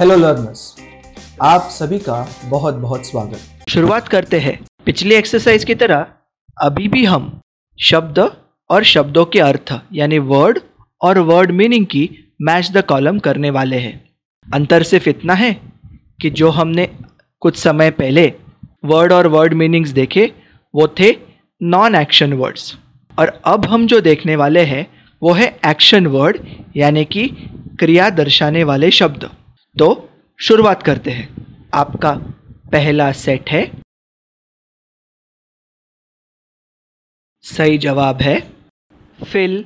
Hello learners आप सभी का बहुत बहुत स्वागत। शुरुआत करते हैं। पिछली एक्सरसाइज की तरह, अभी भी हम शब्द और शब्दों के अर्थ, यानी वर्ड और वर्ड मीनिंग की मैच द कॉलम करने वाले हैं। अंतर सिर्फ़ इतना है कि जो हमने कुछ समय पहले वर्ड और वर्ड मीनिंग्स देखे, वो थे नॉन एक्शन वर्ड्स और अब हम जो देखने वाले हैं, वो है एक्शन वर्ड यानी कि क्रिया दर्शाने वाले शब्द। तो शुरुआत करते हैं। आपका पहला सेट है। सही जवाब है। फिल,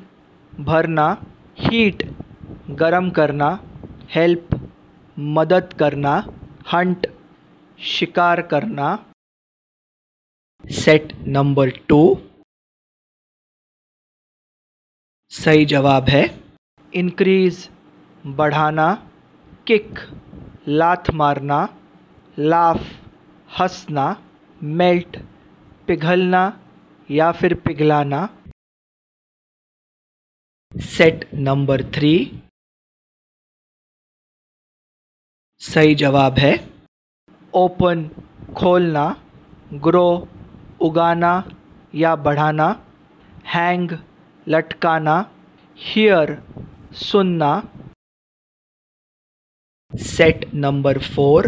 भरना, हीट, गरम करना, हेल्प, मदद करना, हंट, शिकार करना। Set number two. सही जवाब है। इंक्रीज, बढ़ाना किक, लात मारना, लाफ, हंसना, मेल्ट, पिघलना या फिर पिघलाना। Set number three. सही जवाब है। ओपन, खोलना, ग्रो, उगाना या बढ़ाना। हैंग, लटकाना, हियर, सुनना। सेट नंबर फोर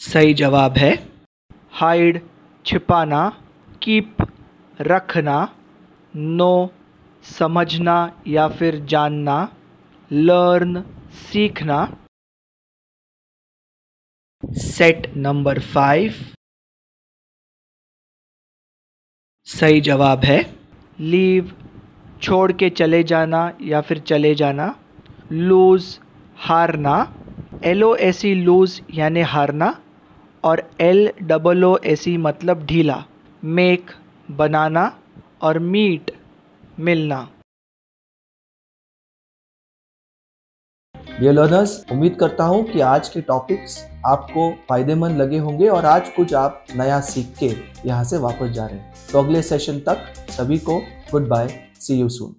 सही जवाब है। हाइड छिपाना कीप रखना नो समझना या फिर जानना लर्न सीखना। सेट नंबर फाइव सही जवाब है। लीव छोड़ के चले जाना या फिर चले जाना लूज़ हारना L O S E lose यानि हारना और L double O S E मतलब ढीला मेक बनाना और मीट मिलना। डियर लर्नर्स उम्मीद करता हूँ कि आज के टॉपिक्स आपको फ़ायदेमंद लगे होंगे और आज कुछ आप नया सीख के यहाँ से वापस जा रहे हैं। तो अगले सेशन तक सभी को goodbye see you soon